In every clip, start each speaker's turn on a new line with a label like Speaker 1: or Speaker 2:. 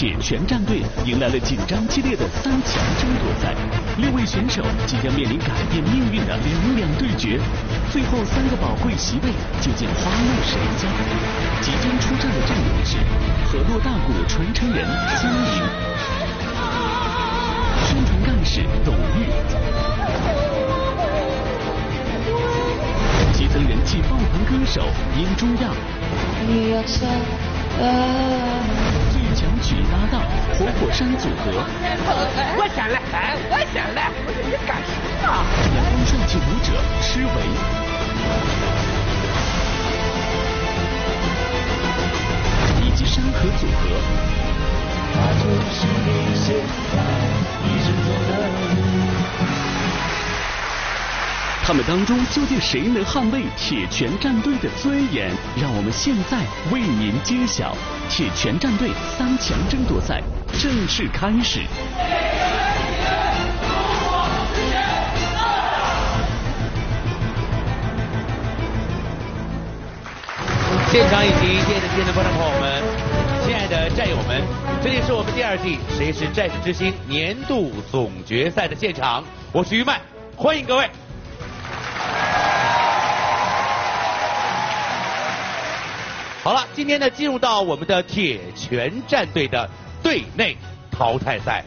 Speaker 1: 铁拳战队迎来了紧张激烈的三强争夺赛，六位选手即将面临改变命运的两两对决，最后三个宝贵席位究竟花落谁家？即将出战的阵容是河洛大鼓传承人孙宁，宣传干事董玉，基层人气爆棚歌手殷中亚。强曲搭档活火山组合，
Speaker 2: 我先来，我先来，你干什么？
Speaker 1: 阳光帅气舞者施维，以及山河组合。他们当中究竟谁能捍卫铁拳战队的尊严？让我们现在为您揭晓。铁拳战队三强争夺赛正式开始。
Speaker 3: 现场以及电视机前的观众朋友们，亲爱的战友们，这里是我们第二季《谁是战士之星》年度总决赛的现场，我是于麦，欢迎各位。好了，今天呢，进入到我们的铁拳战队的队内淘汰赛。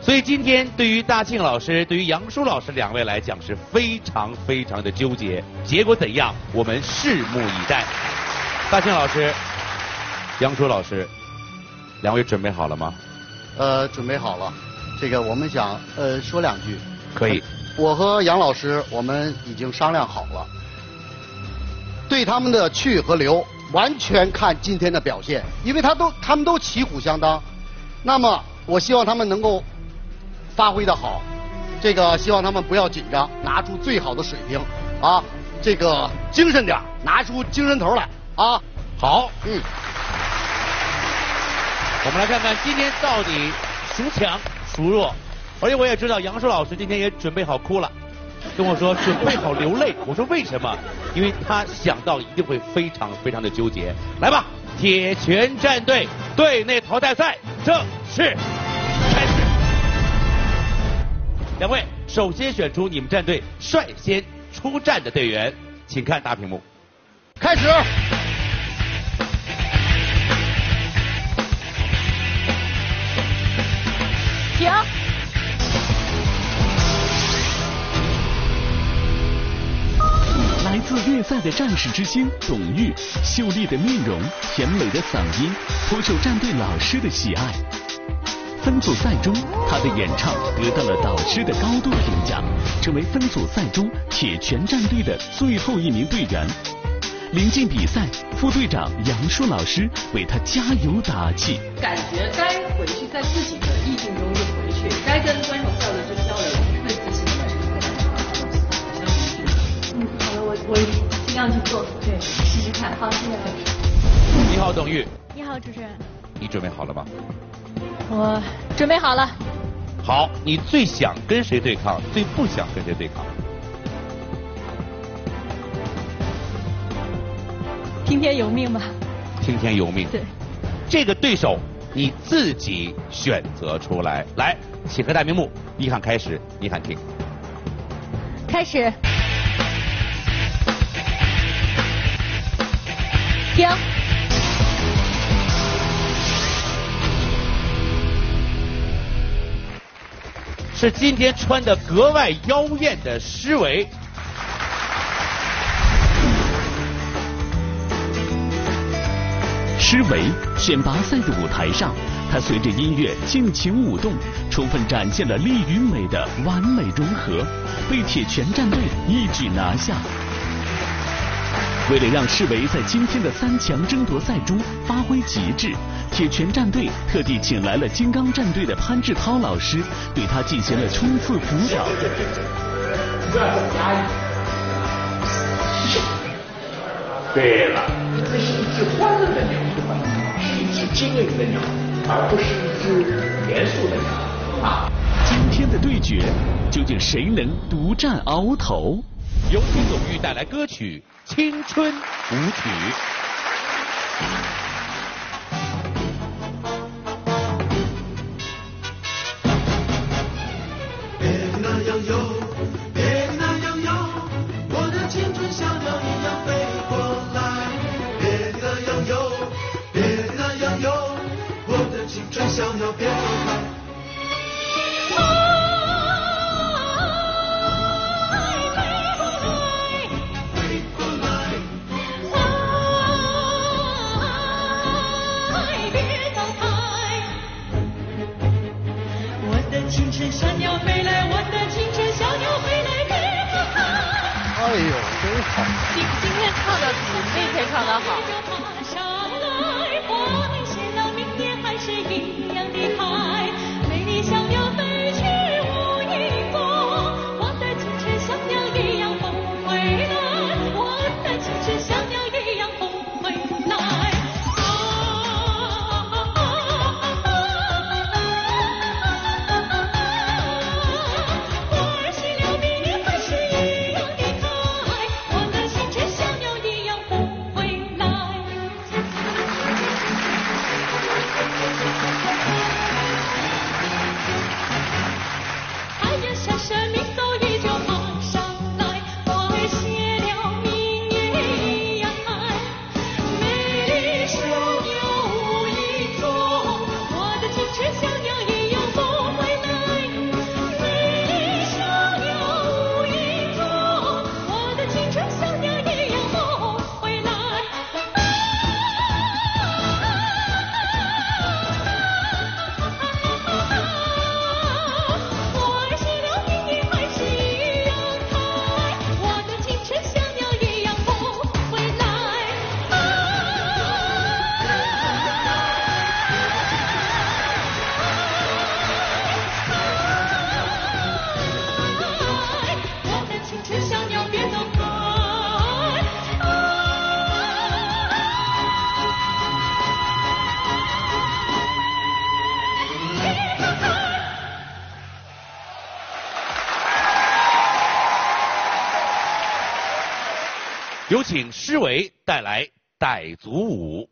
Speaker 3: 所以今天对于大庆老师、对于杨舒老师两位来讲是非常非常的纠结。结果怎样，我们拭目以待。大庆老师、杨舒老师，两位准备好了吗？
Speaker 4: 呃，准备好了。这个我们想呃说两句。
Speaker 3: 可以。
Speaker 4: 我和杨老师我们已经商量好了，对他们的去和留。完全看今天的表现，因为他都他们都旗鼓相当。那么，我希望他们能够发挥的好，这个希望他们不要紧张，拿出最好的水平啊！这个精神点，拿出精神头来啊！
Speaker 3: 好，嗯，我们来看看今天到底孰强孰弱。而且我也知道杨舒老师今天也准备好哭了。跟我说准备好流泪，我说为什么？因为他想到一定会非常非常的纠结。来吧，铁拳战队队内淘汰赛正式开始。两位，首先选出你们战队率先出战的队员，请看大屏幕，
Speaker 4: 开始。
Speaker 5: 停。
Speaker 1: 自虐赛的战士之星董玉，秀丽的面容，甜美的嗓音，颇受战队老师的喜爱。分组赛中，他的演唱得到了导师的高度评价，成为分组赛中铁拳战队的最后一名队员。临近比赛，副队长杨树老师为他加油打气。
Speaker 6: 感觉该回去在自己的意境中就回去，该跟观众笑的就我尽量去做，对，试试看。好，谢谢老师。
Speaker 3: 你好，董玉。
Speaker 5: 你好，主持人。
Speaker 3: 你准备好了吗？
Speaker 5: 我准备好了。
Speaker 3: 好，你最想跟谁对抗？最不想跟谁对抗？
Speaker 5: 听天由命吧。
Speaker 3: 听天由命。
Speaker 5: 对。
Speaker 3: 这个对手你自己选择出来。来，请和大屏幕，一喊开始，一喊停。
Speaker 5: 开始。停！
Speaker 3: 是今天穿的格外妖艳的施维。
Speaker 1: 施维选拔赛的舞台上，他随着音乐尽情舞动，充分展现了力与美的完美融合，被铁拳战队一举拿下。为了让世维在今天的三强争夺赛中发挥极致，铁拳战队特地请来了金刚战队的潘志涛老师，对他进行了冲刺辅导。
Speaker 7: 对了，这是一只欢乐的鸟，是一只精灵的鸟，而不是一只严肃的鸟啊！
Speaker 1: 今天的对决，究竟谁能独占鳌头？
Speaker 3: 有请董玉带来歌曲青春舞曲。
Speaker 8: 别那样
Speaker 9: 别
Speaker 10: 那
Speaker 9: 样我的青春小鸟一样飞过来别那样别那样我的青春小鸟别走开
Speaker 5: 天请施维带来傣族舞。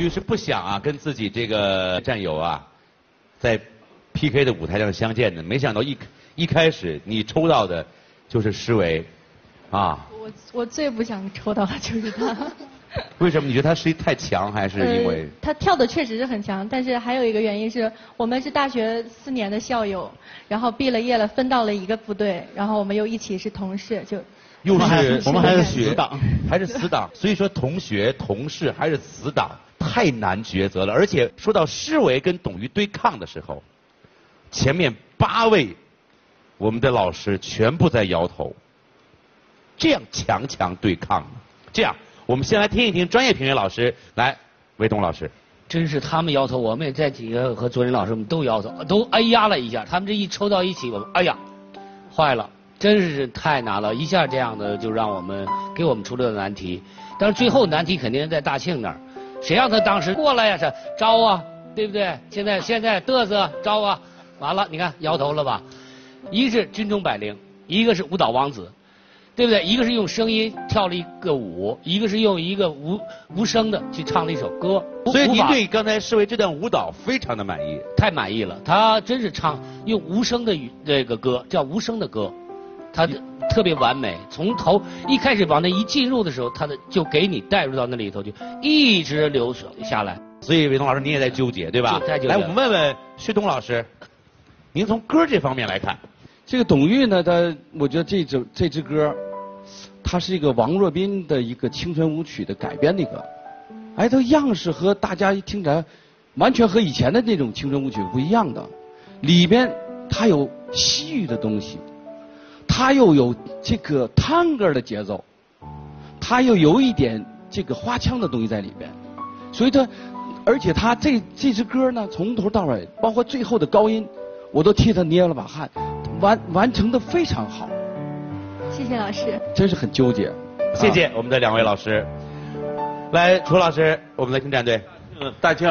Speaker 5: 本来董玉是不想啊跟自己这个战友啊，在 PK 的舞台上相见的，没想到一一开始你抽到的就是施维，啊，
Speaker 11: 我我最不想抽到的就是他。
Speaker 5: 为什么？你觉得他实力太强，还是因为
Speaker 11: 呃？他跳的确实是很强，但是还有一个原因是我们是大学四年的校友，然后毕了业了，分到了一个部队，然后我们又一起是同事，就
Speaker 5: 又是
Speaker 3: 我们还是
Speaker 5: 学
Speaker 3: 死党
Speaker 5: 还是死党。所以说，同学、同事还是死党，太难抉择了。而且说到施维跟董瑜对抗的时候，前面八位我们的老师全部在摇头。这样强强对抗，这样我们先来听一听专业评委老师来，韦东老师。
Speaker 12: 真是他们摇头，我们也在几个和卓林老师我们都摇头，都哎呀了一下。他们这一抽到一起，我们哎呀，坏了，真是太难了，一下这样的就让我们给我们出了难题。但是最后难题肯定在大庆那儿，谁让他当时过来呀？这招啊，对不对？现在现在嘚瑟招啊，完了，你看摇头了吧？一个是军中百灵，一个是舞蹈王子，对不对？一个是用声音跳了一个舞，一个是用一个无无声的去唱了一首歌。
Speaker 3: 所以您对刚才侍卫这段舞蹈非常的满意。
Speaker 12: 太满意了，他真是唱用无声的语这个歌叫无声的歌，他特别完美，从头一开始往那一进入的时候，他的就给你带入到那里头就，一直流下来。
Speaker 3: 所以伟东老师，您也在纠结，对吧
Speaker 12: 在纠？结
Speaker 3: 来，我们问问薛东老师，您从歌这方面来看，
Speaker 13: 这个董玉呢，他我觉得这支这支歌，它是一个王若斌的一个青春舞曲的改编的歌，哎，它样式和大家一听起来，完全和以前的那种青春舞曲不一样的，里边它有西域的东西，它又有这个探戈的节奏，它又有一点这个花腔的东西在里边，所以它，而且它这这支歌呢，从头到尾，包括最后的高音，我都替他捏了把汗，完完成的非常好，
Speaker 5: 谢谢老师。
Speaker 13: 真是很纠结。
Speaker 3: 谢谢我们的两位老师。来，楚老师，我们来听战队。
Speaker 7: 呃，大庆，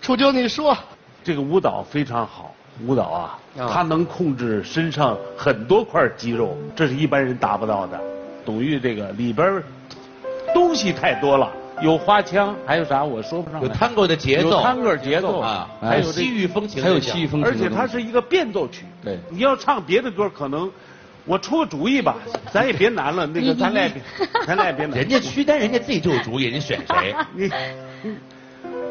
Speaker 4: 楚秋你说，
Speaker 7: 这个舞蹈非常好，舞蹈啊，
Speaker 4: 啊
Speaker 7: 它能控制身上很多块肌肉，这是一般人达不到的。董玉这个里边东西太多了，有花腔，还有啥我说不上来。
Speaker 3: 有 tango 的节奏
Speaker 7: 有 tango 节奏
Speaker 3: 啊
Speaker 7: 还有
Speaker 3: 西域风情
Speaker 13: 还有西域风情
Speaker 7: 而且它是一个变奏曲。
Speaker 13: 对
Speaker 7: 你要唱别的歌，可能我出个主意吧，咱也别难了，那个咱俩也别，咱俩也别难。
Speaker 3: 人家屈丹，人家自己就有主意，人选谁？
Speaker 7: 你，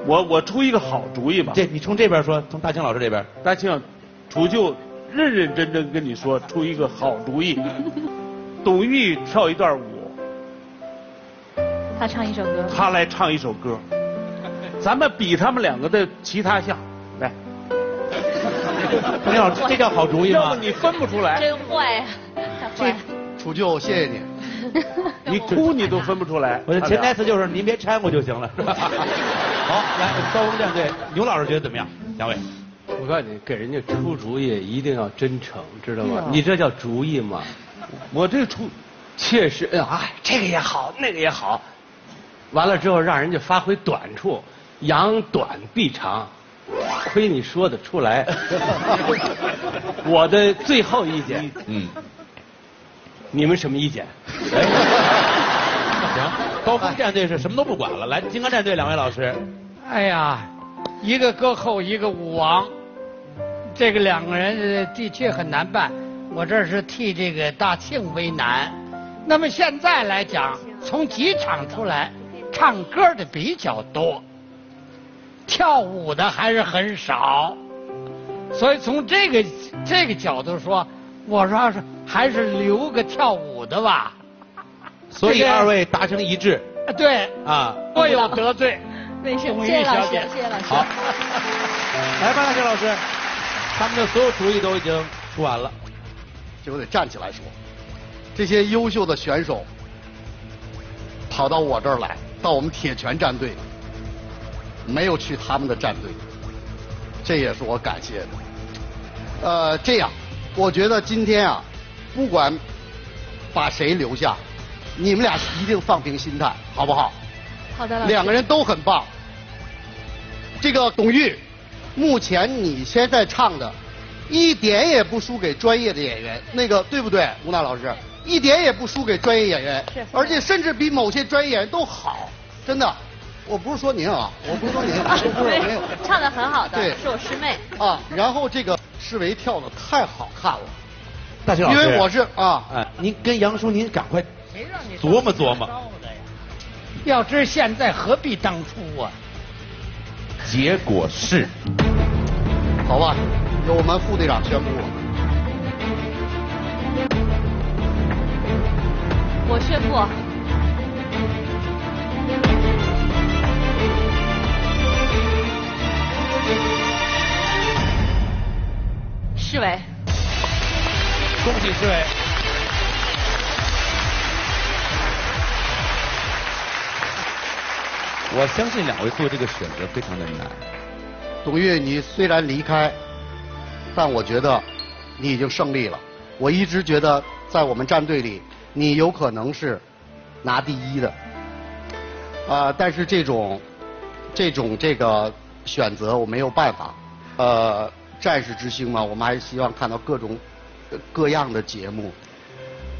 Speaker 7: 我我出一个好主意吧。
Speaker 3: 对你从这边说，从大清老师这边。
Speaker 7: 大庆，楚就认认真真跟你说，出一个好主意。董玉跳一段舞，
Speaker 14: 他唱一首歌。
Speaker 7: 他来唱一首歌，咱们比他们两个的其他项，来。
Speaker 3: 董老师，这叫好主意吗
Speaker 7: 要不？你分不出来，
Speaker 14: 真坏呀，太坏了。
Speaker 4: 楚舅，谢谢你。
Speaker 7: 你哭你都分不出来。
Speaker 3: 我的潜台词就是您别掺和就行了，是吧？好，来高峰战队，牛老师觉得怎么样？两位，
Speaker 15: 我告诉你，给人家出主意一定要真诚，知道吗？你这叫主意吗？
Speaker 7: 我这出
Speaker 15: 确实，哎，这个也好，那个也好，完了之后让人家发挥短处，扬短避长，亏你说得出来。我的最后意见，
Speaker 3: 嗯，
Speaker 15: 你们什么意见？
Speaker 3: 行，高峰战队是什么都不管了。来，金刚战队两位老师，
Speaker 2: 哎呀，一个歌后，一个舞王，这个两个人呃的确很难办。我这是替这个大庆为难。那么现在来讲，从几场出来，唱歌的比较多，跳舞的还是很少。所以从这个这个角度说，我说是还是留个跳舞的吧。
Speaker 3: 所以二位达成一致
Speaker 2: 啊对，
Speaker 3: 啊。
Speaker 2: 多有得罪。
Speaker 5: 没事，谢谢老师，谢谢老师。
Speaker 3: 好，来吧，大学老师，他们的所有主意都已经出完了。
Speaker 4: 这我得站起来说，这些优秀的选手跑到我这儿来，到我们铁拳战队，没有去他们的战队，这也是我感谢的。呃，这样，我觉得今天啊，不管把谁留下，你们俩一定放平心态，好不好？
Speaker 5: 好的，
Speaker 4: 两个人都很棒。这个董玉，目前你现在唱的，一点也不输给专业的演员，那个对不对，吴娜老师？一点也不输给专业演员，
Speaker 14: 是
Speaker 4: 而且甚至比某些专业演员都好，真的。我不是说您啊，我不是说您，不是没有
Speaker 14: 唱的很好的，
Speaker 4: 对
Speaker 14: 是我师妹。
Speaker 4: 啊。然后这个施维跳的太好看了，
Speaker 3: 大学老师，
Speaker 4: 因为我是啊，
Speaker 3: 哎，您跟杨叔，您赶快
Speaker 2: 谁让你
Speaker 3: 琢磨琢磨。
Speaker 2: 要知现在何必当初啊！
Speaker 3: 结果是，
Speaker 4: 好吧，由我们副队长宣布。
Speaker 14: 我宣布，市委
Speaker 3: 恭喜市委。我相信两位做这个选择非常的难。
Speaker 4: 董玉，你虽然离开，但我觉得你已经胜利了。我一直觉得在我们战队里，你有可能是拿第一的。啊、但是这种这种这个选择我没有办法。呃，战士之星嘛，我们还是希望看到各种各样的节目。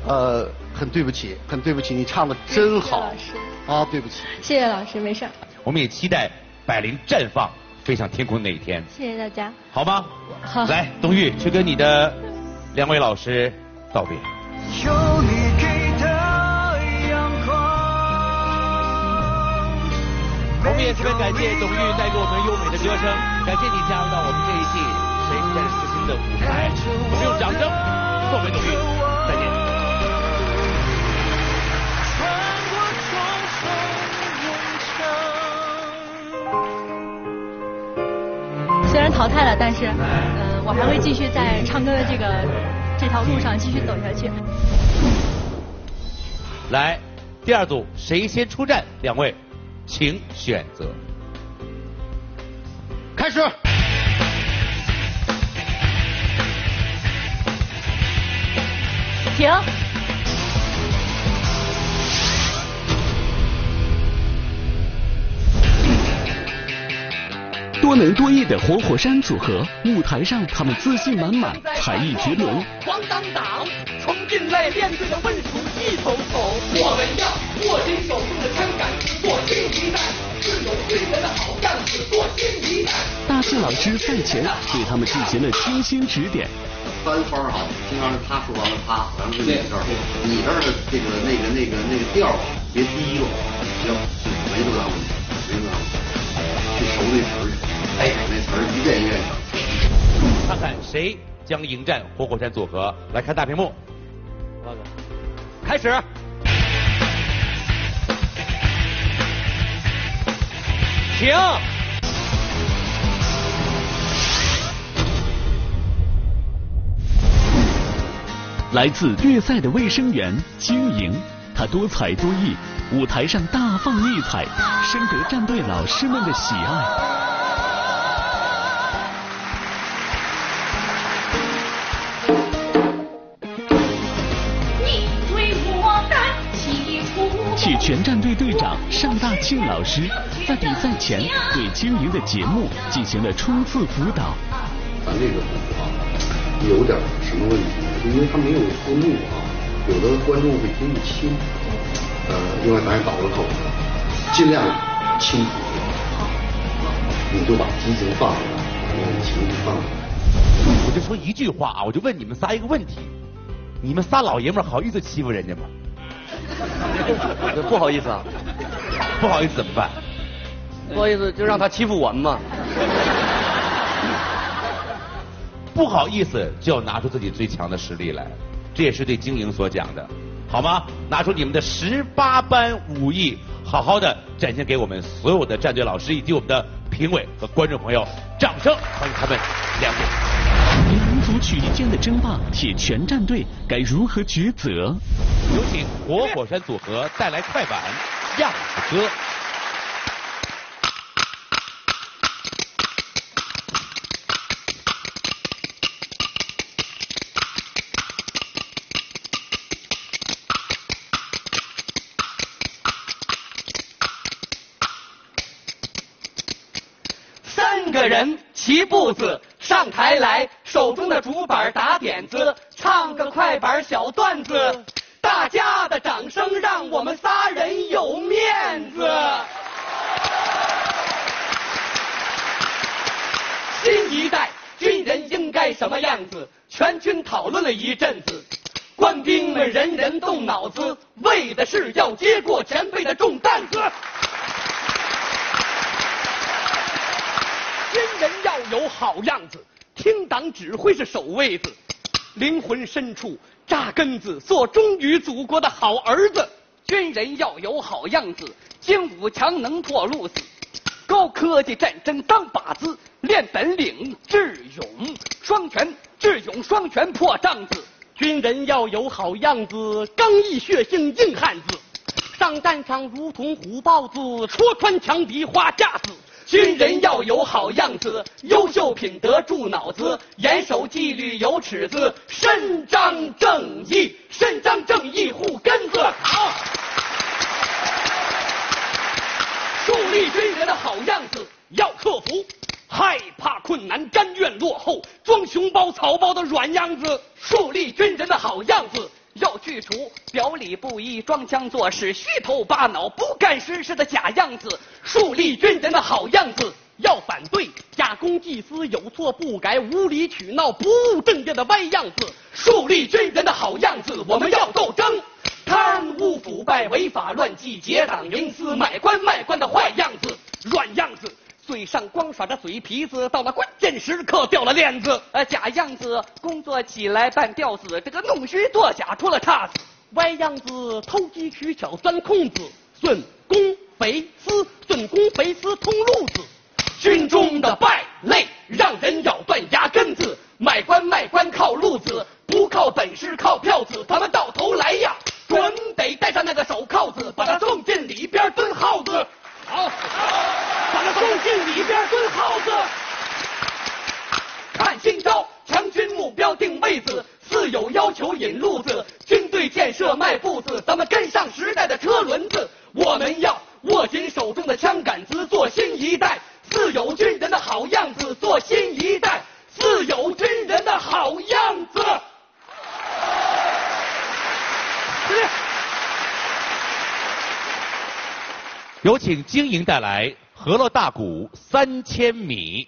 Speaker 4: 呃，很对不起，很对不起，你唱的真好
Speaker 5: 谢谢老师
Speaker 4: 啊，对不起。
Speaker 5: 谢谢老师，没事儿，
Speaker 3: 我们也期待百灵绽放，飞向天空那一天，
Speaker 5: 谢谢大家。
Speaker 3: 好吗？
Speaker 5: 好
Speaker 3: 来，冬玉去跟你的两位老师道别。
Speaker 16: 有你给的阳光。
Speaker 3: 我们也特别感谢董玉带给我们优美的歌声，感谢你加入到我们这一季《谁是战士之星》的舞台，我们用掌声送给董玉，
Speaker 5: 淘汰了，但是呃，我还会继续在唱歌的这个这条路上继续走下去。
Speaker 3: 来，第二组谁先出战？两位，请选择。
Speaker 4: 开始。
Speaker 14: 停。
Speaker 1: 多能多艺的活火山组合，舞台上他们自信满满，才艺绝伦。
Speaker 17: 黄当当，冲进来，面对着问题一头头。我们要握紧手中的枪杆，做新一代自由军人的好样子，做新一代。
Speaker 1: 大庆老师赛前对他们进行了精心指点。
Speaker 4: 翻花儿啊，经常是他说完了他，咱们是你这儿，你这儿的这个那个那个那个调儿啊，别低了，行，没多大问题，没多大问题，去熟那词儿去，哎，那词儿一遍一遍唱。
Speaker 3: 看看谁将迎战活火山组合。来看大屏幕，开始。停。
Speaker 1: 来自粤赛的卫生员晶莹，她多才多艺，舞台上大放异彩，深得战队老师们的喜爱。
Speaker 18: 负
Speaker 1: 铁拳战队队长尚大庆老师在比赛前对经营的节目进行了冲刺辅导。
Speaker 4: 咱这个啊，有点什么问题呢？就因为他没有字幕啊，有的观众会听不清。呃，另外咱也倒个口，尽量清楚啊，你就把激情放出来，把情绪放出来。
Speaker 3: 我就说一句话啊，我就问你们仨一个问题：你们仨老爷们儿好意思欺负人家吗？
Speaker 15: 不好意思啊，
Speaker 3: 不好意思怎么办？
Speaker 15: 不好意思，就让他欺负我们嘛。
Speaker 3: 不好意思就要拿出自己最强的实力来，这也是对经营所讲的，好吗？拿出你们的十八般武艺，好好的展现给我们所有的战队老师以及我们的评委和观众朋友，掌声欢迎他们两位。
Speaker 1: 两组曲艺间的争霸，铁拳战队该如何抉择？
Speaker 3: 有请活火山组合带来快板《样子歌》。
Speaker 17: 三个人齐步子上台来，手中的竹板打点子，唱个快板小段子。大家的掌声让我们仨人有面子。新一代军人应该什么样子？全军讨论了一阵子，官兵们人人动脑子，为的是要接过前辈的重担子。人要有好样子，听党指挥是守卫子，灵魂深处扎根子，做忠于祖国的好儿子。军人要有好样子，精武强能破路子，高科技战争当靶子，练本领智勇双全，智勇双全破障子。军人要有好样子，刚毅血性硬汉子。上战场如同虎豹子，戳穿墙壁花架子。军人要有好样子，优秀品德住脑子，严守纪律有尺子，伸张正义，伸张正义护根子。好，树立军人的好样子，要克服害怕困难、甘愿落后、装熊包、草包的软样子。树立军人的好样子，要去除表里不一、装腔作势、虚头巴脑、不干实事的假样子。树立军人的好样子，要反对假公济私、有错不改、无理取闹、不务正业的歪样子。树立军人的好样子，我们要斗争。贪污腐败、违法乱纪、结党营私、买官卖官的坏样子、软样子。嘴上光耍着嘴皮子，到了关键时刻掉了链子。呃，假样子工作起来半吊子，这个弄虚作假出了岔子。歪样子偷机取巧钻空子，损公肥私，损公肥私通路子。军中的败类，让人咬断牙根子。买官卖官靠路子，不靠本事靠票子。他们到头来呀，准得戴上那个手铐子，把他送进里边蹲耗子。好，把他送进里边蹲耗子。看新招，强军目标定位子，四有要求引路子，军队建设迈步子，咱们跟上时代的车轮子。我们要握紧手中的枪杆子，做新一代四有军人的好样子，做新一代四有军人的好样子。
Speaker 18: 有请晶莹带来《河洛大鼓三千米》。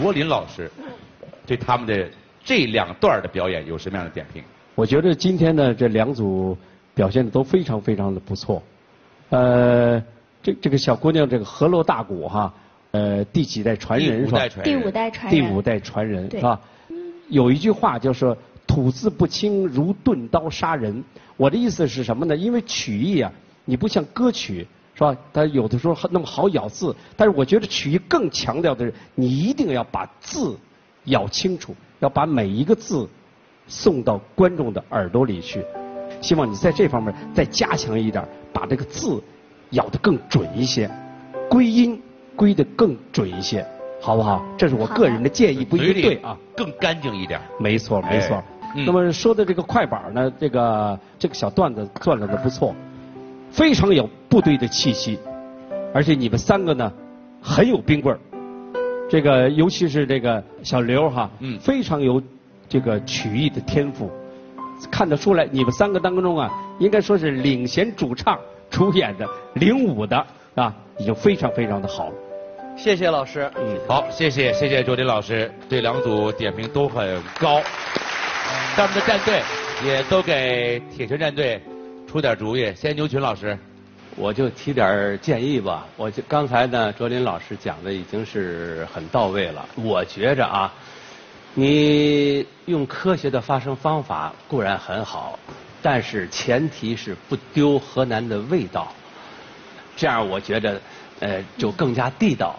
Speaker 18: 卓林老师对他们的这两段的表演有什么样的点评？
Speaker 19: 我觉得今天呢，这两组表现的都非常非常的不错。呃，这这个小姑娘这个河洛大鼓哈，呃，呃，第几代传人是吧？
Speaker 20: 第五代传人第。
Speaker 19: 五代传人
Speaker 20: 对
Speaker 19: 是吧？有一句话就说“吐字不清如钝刀杀人”。我的意思是什么呢？因为曲艺啊，你不像歌曲是吧？他有的时候那么好咬字，但是我觉得曲艺更强调的是，你一定要把字咬清楚，要把每一个字送到观众的耳朵里去。希望你在这方面再加强一点，把这个字咬得更准一些，归音归得更准一些，好不好？这是我个人的建议，不一定对啊。
Speaker 3: 更干净一点。
Speaker 19: 没错，没错。那么说的这个快板呢，这个这个小段子段子的不错，非常有部队的气息，而且你们三个呢很有冰棍儿。这个尤其是这个小刘哈，嗯，非常有这个曲艺的天赋，看得出来你们三个当中啊，应该说是领衔主唱、主演的、领舞的啊，已经非常非常的好了。
Speaker 17: 谢谢老师。
Speaker 3: 嗯，好，谢谢谢谢周林老师，对两组点评都很高，但我们的战队也都给铁拳战队出点主意。先牛群老师，
Speaker 15: 我就提点儿建议吧。我就刚才呢，卓林老师讲的已经是很到位了。我觉着啊，你用科学的发声方法固然很好，但是前提是不丢河南的味道。这样我觉着，呃，就更加地道。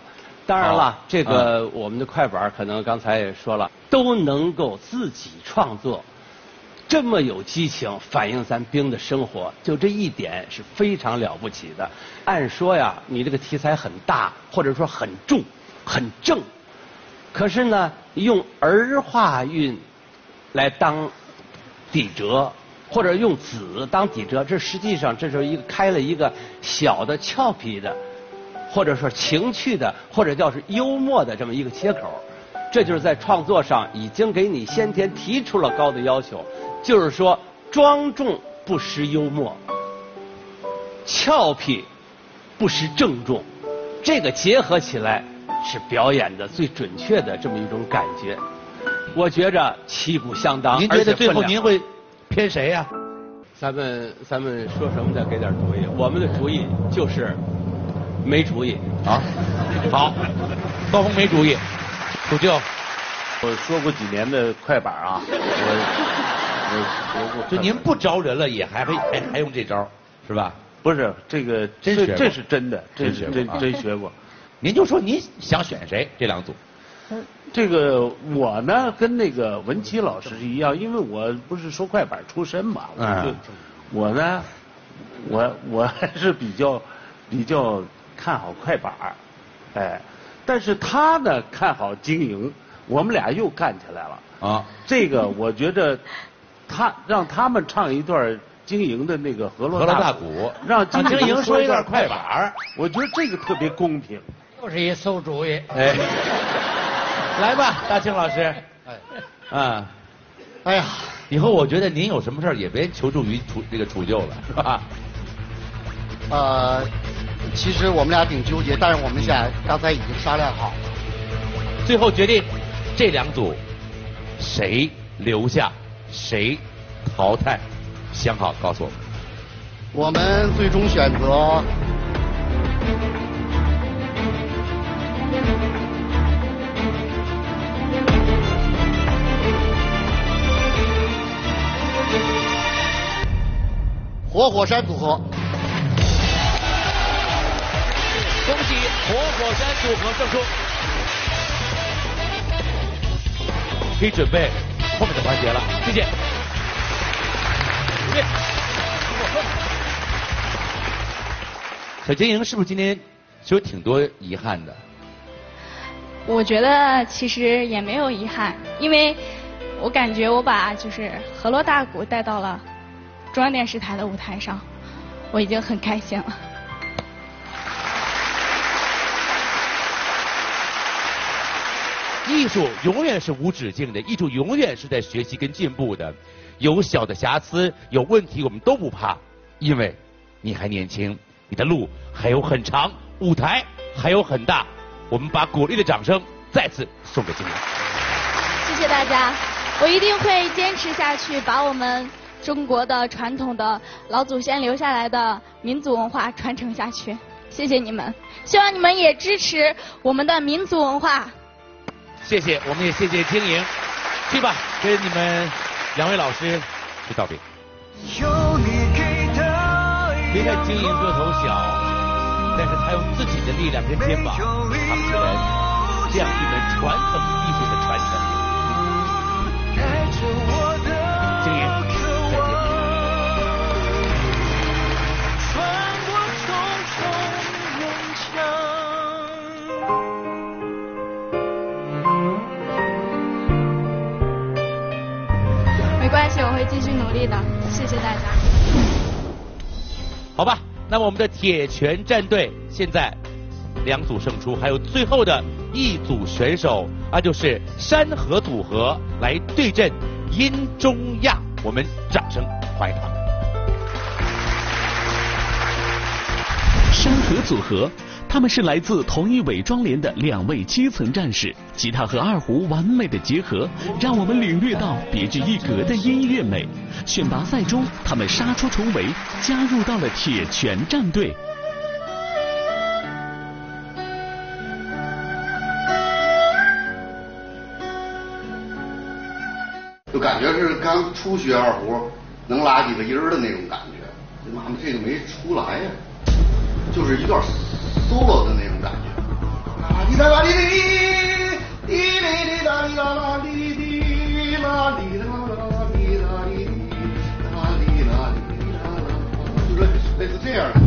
Speaker 15: 当然了，这个我们的快板儿可能刚才也说了，都能够自己创作。这么有激情，反映咱兵的生活，就这一点是非常了不起的。按说呀，你这个题材很大，或者说很重、很正，可是呢，用儿化韵来当底折，或者用子当底折，这实际上这是一个开了一个小的俏皮的，或者说情趣的，或者叫是幽默的这么一个切口。这就是在创作上已经给你先天提出了高的要求，就是说庄重不失幽默，俏皮不失郑重，这个结合起来是表演的最准确的这么一种感觉。我觉着旗鼓相当。
Speaker 3: 您觉得最后您会偏谁呀、
Speaker 15: 咱们咱们说什么再给点主意。我们的主意就是没主意。
Speaker 3: 啊，好，高峰没主意，楚舅，
Speaker 7: 我说过几年的快板啊，我我说过。
Speaker 3: 就您不招人了，也还会还还用这招，是吧？
Speaker 7: 不是这个，
Speaker 3: 真学过
Speaker 7: 这这是真的，这是真
Speaker 3: 真学过啊
Speaker 7: 真学过。
Speaker 3: 您就说您想选谁这两组？
Speaker 7: 这个我呢跟那个文琪老师是一样，因为我不是说快板出身嘛，我
Speaker 3: 嗯
Speaker 7: 就我呢，我我还是比较比较看好快板，哎，但是他呢看好经营，我们俩又干起来了。
Speaker 3: 啊，
Speaker 7: 这个我觉着他让他们唱一段经营的那个河洛
Speaker 3: 大
Speaker 7: 大
Speaker 3: 鼓
Speaker 7: 让
Speaker 3: 让经营说一段快板
Speaker 7: 儿，我觉得这个特别公平。
Speaker 2: 又是一馊主意。
Speaker 3: 哎，来吧，大庆老师。啊，
Speaker 4: 哎呀，
Speaker 3: 以后我觉得您有什么事儿也别求助于楚这个楚舅了，是吧？
Speaker 4: 呃，其实我们俩挺纠结，但是我们俩刚才已经商量好了。
Speaker 3: 最后决定这两组谁留下，谁淘汰，想好告诉我们。
Speaker 4: 我们最终选择活火山组合。
Speaker 3: 活火山组合胜出，可以准备后面的环节了，谢谢。小金莹是不是今天其实挺多遗憾的？
Speaker 20: 我觉得其实也没有遗憾，因为我感觉我把就是河洛大鼓带到了中央电视台的舞台上，我已经很开心了。
Speaker 3: 艺术永远是无止境的，艺术永远是在学习跟进步的。有小的瑕疵，有问题，我们都不怕，因为你还年轻，你的路还有很长，舞台还有很大。我们把鼓励的掌声再次送给金莹。
Speaker 20: 谢谢大家，我一定会坚持下去，把我们中国的传统的老祖先留下来的民族文化传承下去。谢谢你们，希望你们也支持我们的民族文化。
Speaker 3: 谢谢，我们也谢谢晶莹。去吧，跟你们两位老师去道别。别看晶莹个头小，但是他用自己的力量跟肩膀扛起了这样一门传统艺术的传承。
Speaker 20: 继续努力的。谢谢大家。
Speaker 3: 好吧，那么我们的铁拳战队现在两组胜出，还有最后的一组选手，那就是山河组合来对阵殷中亚，我们掌声欢迎他们。
Speaker 1: 山河组合，他们是来自同一伪装连的两位基层战士，吉他和二胡完美的结合，让我们领略到别具一格的音乐美。选拔赛中，他们杀出重围，加入到了铁拳战队。
Speaker 4: 就感觉是刚初学二胡，能拉几个音儿的那种感觉。这妈妈这个没出来呀、就是一段 solo 的那种感觉。啦哩啦啦哩哩，哩哩哩啦哩啦啦哩哩啦哩啦啦哩啦哩啦哩啦哩啦啦，就是类似这样的。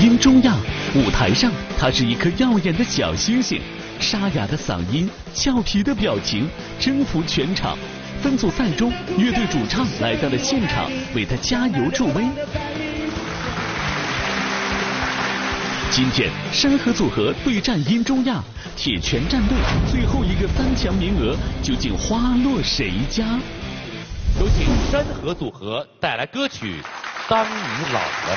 Speaker 1: 殷中亚舞台上，他是一颗耀眼的小星星，沙哑的嗓音，俏皮的表情，征服全场。分组赛中，乐队主唱来到了现场，为他加油助威。今天，山河组合对战殷中亚，铁拳战队最后一个三强名额究竟花落谁家？
Speaker 3: 有请山河组合带来歌曲《当你老了》。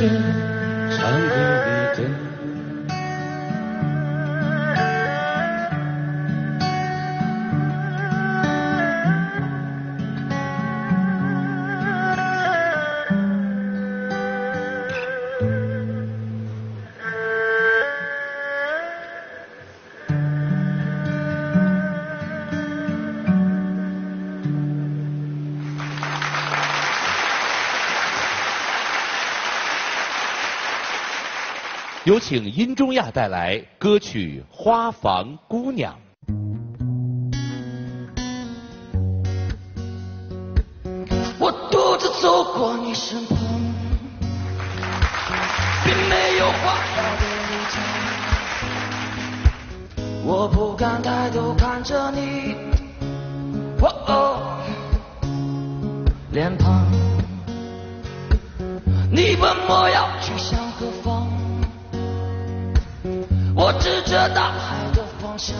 Speaker 21: 歌
Speaker 3: 有请殷中亚带来歌曲《花房姑娘》。
Speaker 21: 着大海的方向，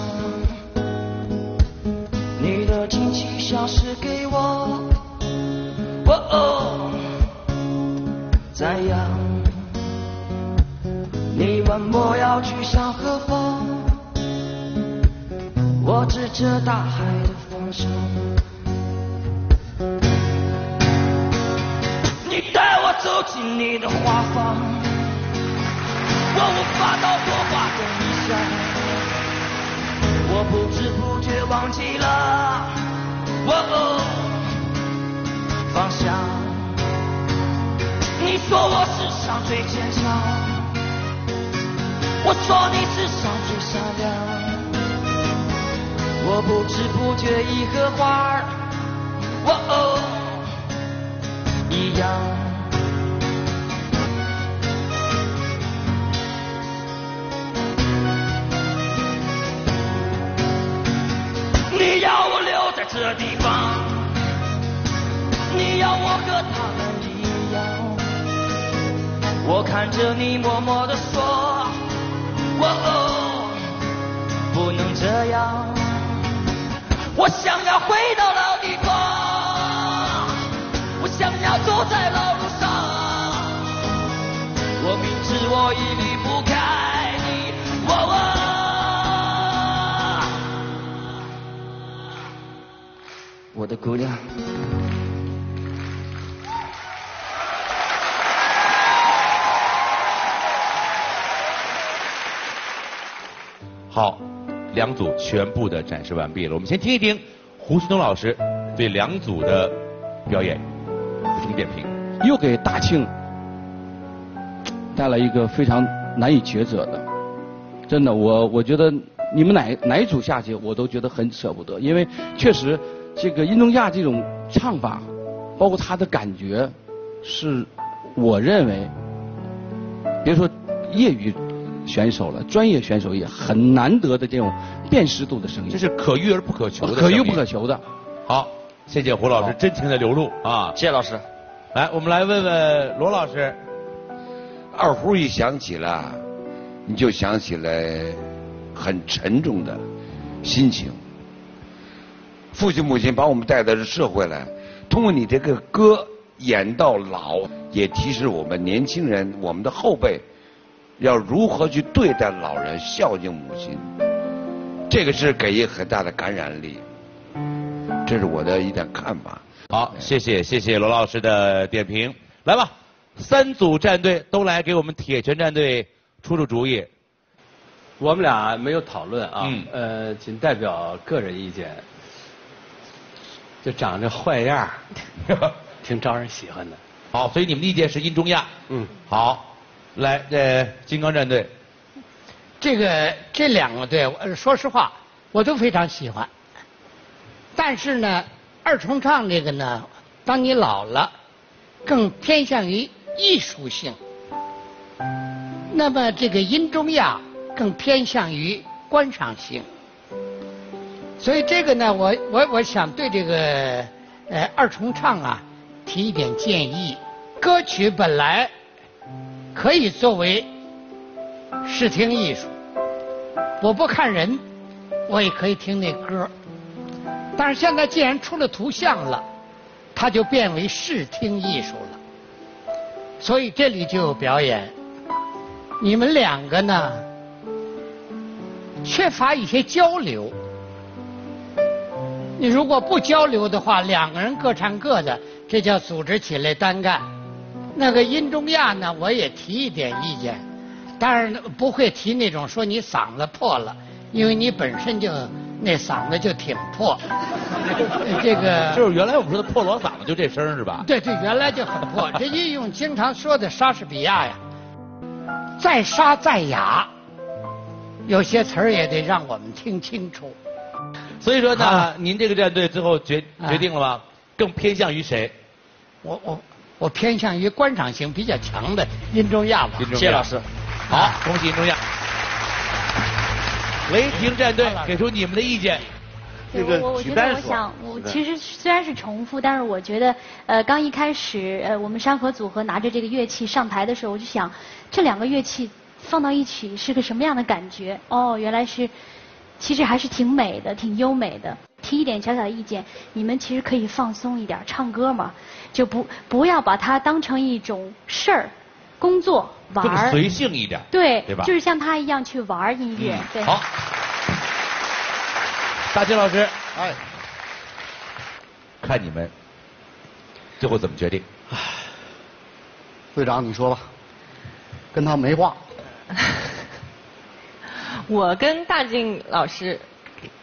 Speaker 21: 你的惊奇像是给我。哦哦，赞扬？你问我要去向何方？我指着大海的方向。你带我走进你的花房，我无法逃脱花的意象，我不知不觉忘记了。哦。方向。你说我世上最坚强，我说你世上最善良。我不知不觉已和花儿，哦哦，一样。你要我留在这地方。你要我和他们一样，我看着你默默地说，哦，不能这样。我想要回到老地方，我想要走在老路上。我明知我已离我的姑娘。
Speaker 3: 好，两组全部的展示完毕了。我们先听一听胡旭东老师对两组的表演有什么点评。
Speaker 13: 又给大庆带来一个非常难以抉择的，真的，我我觉得你们哪哪一组下去，我都觉得很舍不得，因为确实这个殷东亚这种唱法，包括他的感觉，是我认为，别说业余。选手了，专业选手也很难得的这种辨识度的声音，
Speaker 3: 这是可遇而不可求的，
Speaker 13: 可遇不可求的。
Speaker 3: 好，谢谢胡老师真情的流露啊！
Speaker 22: 谢谢老师。
Speaker 3: 来，我们来问问罗老师，
Speaker 23: 二胡一响起了，你就想起来很沉重的心情。父亲母亲把我们带到这社会来，通过你这个歌演到老，也提示我们年轻人，我们的后辈。要如何去对待老人、孝敬母亲，这个是给予很大的感染力。这是我的一点看法。
Speaker 3: 好，谢谢谢谢罗老师的点评。来吧，三组战队都来给我们铁拳战队出出主意。
Speaker 15: 我们俩没有讨论啊，呃，仅代表个人意见。就长这坏样 挺招人喜欢的。
Speaker 3: 好，所以你们的意见是殷中亚。
Speaker 15: 嗯，
Speaker 3: 好。来，呃，金刚战队，
Speaker 2: 这个这两个队，说实话，我都非常喜欢。但是呢，二重唱这个呢，当你老了，更偏向于艺术性。那么这个殷中亚更偏向于观赏性。所以这个呢，我我我想对这个呃二重唱啊提一点建议。歌曲本来。可以作为视听艺术，我不看人，我也可以听那歌。但是现在既然出了图像了，它就变为视听艺术了。所以这里就有表演。你们两个呢，缺乏一些交流。你如果不交流的话，两个人各唱各的，这叫组织起来单干。那个殷中亚呢，我也提一点意见，当然不会提那种说你嗓子破了，因为你本身就那嗓子就挺破。这个
Speaker 3: 就是原来我们说的破锣嗓子就这声是吧？
Speaker 2: 对对，原来就很破。这应用经常说的莎士比亚呀，再沙再哑，有些词儿也得让我们听清楚。
Speaker 3: 所以说呢，您这个战队最后决决定了吗？更偏向于谁？
Speaker 2: 我我。我偏向于观赏性比较强的殷中亚吧。
Speaker 3: 殷中亚
Speaker 12: 谢谢老师。
Speaker 3: 好，恭喜殷中亚。雷霆战队给出你们的意见。
Speaker 22: 对我我我觉得我想，我其实虽然是重复，但是我觉得，呃，刚一开始，呃，我们山河组合拿着这个乐器上台的时候，我就想，这两个乐器放到一起是个什么样的感觉？哦，原来是，其实还是挺美的，挺优美的。提一点小小的意见，你们其实可以放松一点，唱歌嘛，就不不要把它当成一种事儿、工作玩儿，
Speaker 3: 更随性一点。
Speaker 22: 对，
Speaker 3: 对吧？
Speaker 22: 就是像他一样去玩儿音乐。对。
Speaker 3: 好。大金老师，
Speaker 4: 哎，
Speaker 3: 看你们最后怎么决定？
Speaker 4: 队长，你说吧，跟他没话。
Speaker 9: 我跟大靖老师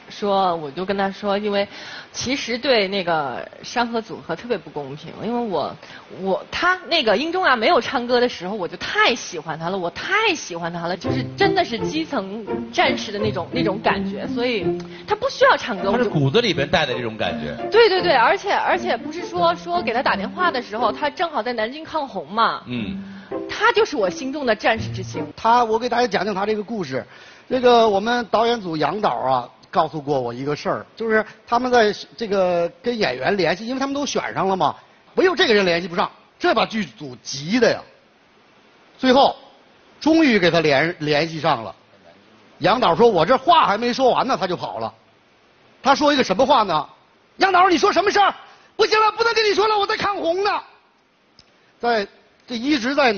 Speaker 9: 说，我就跟他说，因为其实对那个山河组合特别不公平，因为我我他那个英中啊没有唱歌的时候，我就太喜欢他了，我太喜欢他了，就是真的是基层战士的那种那种感觉，所以他不需要唱歌。
Speaker 3: 他是骨子里边带的这种感觉。
Speaker 9: 对对对，而且而且不是说说给他打电话的时候，他正好在南京抗洪嘛。
Speaker 3: 嗯。
Speaker 9: 他就是我心中的战士之星。
Speaker 4: 他，我给大家讲讲他这个故事。这个我们导演组杨导啊，告诉过我一个事儿，就是他们在这个跟演员联系，因为他们都选上了嘛，唯有这个人联系不上，这把剧组急的呀。最后，终于给他联联系上了。杨导说：“我这话还没说完呢，他就跑了。”他说一个什么话呢？杨导，你说什么事儿？不行了，不能跟你说了，我在抗洪呢。在，这一直在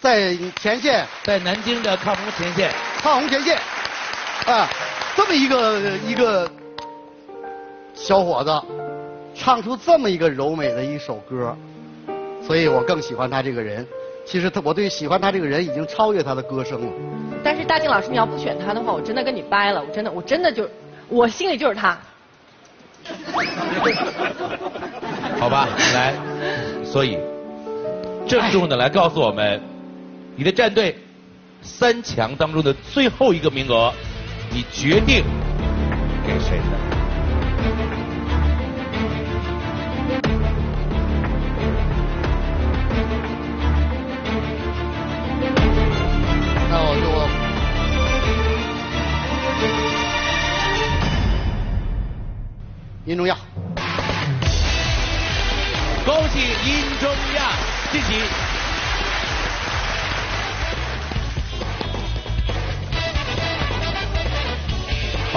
Speaker 4: 在前线，
Speaker 3: 在南京的抗洪前线。
Speaker 4: 抗洪前线，啊，这么一个一个小伙子，唱出这么一个柔美的一首歌，所以我更喜欢他这个人。其实他，我对喜欢他这个人已经超越他的歌声了。
Speaker 9: 但是大靖老师，你要不选他的话，我真的跟你掰了，我真的，我真的就，我心里就是他。
Speaker 3: 好吧，来，所以郑重的来告诉我们，你的战队。三强当中的最后一个名额，你决定给谁的？
Speaker 4: 那我就殷中亚，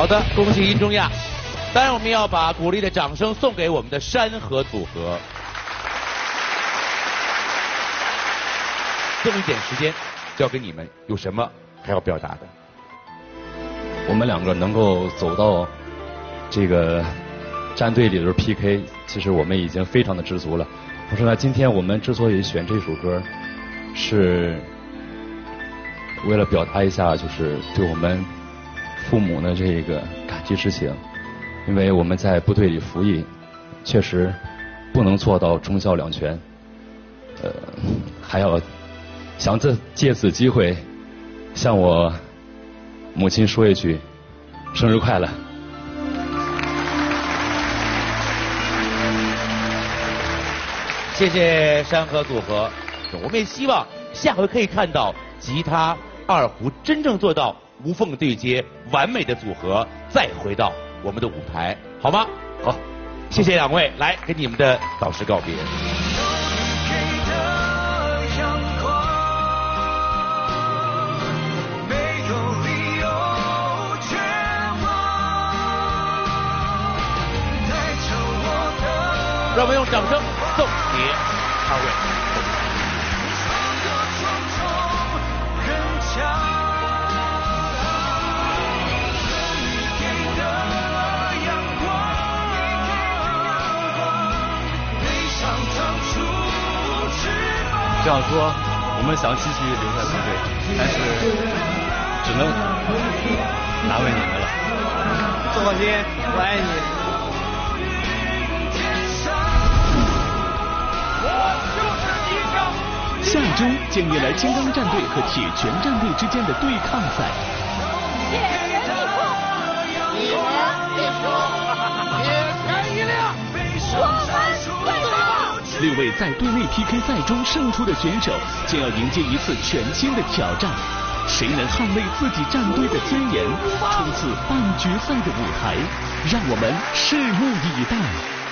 Speaker 3: 好的，恭喜殷中亚！当然，我们要把鼓励的掌声送给我们的山河组合。这么一点时间，交给你们，有什么还要表达的？
Speaker 24: 我们两个能够走到这个战队里头 PK，其实我们已经非常的知足了。我说呢，今天我们之所以选这首歌，是为了表达一下，就是对我们。父母的这个感激之情，因为我们在部队里服役，确实不能做到忠孝两全，呃，还要想这借此机会向我母亲说一句生日快乐。
Speaker 3: 谢谢山河组合，我们也希望下回可以看到吉他、二胡真正做到。无缝对接，完美的组合，再回到我们的舞台，好吗？好，谢谢两位，来跟你们的导师告别。让我们用掌声送别二位。
Speaker 24: 这样说，我们想继续留在部队，但是只能难为你们了。
Speaker 17: 宋放心，我爱你。
Speaker 1: 下周将迎来金刚战队和铁拳战队之间的对抗赛。六位在队内 PK 赛中胜出的选手将要迎接一次全新的挑战。谁能捍卫自己战队的尊严，冲刺半决赛的舞台？让我们拭目以待。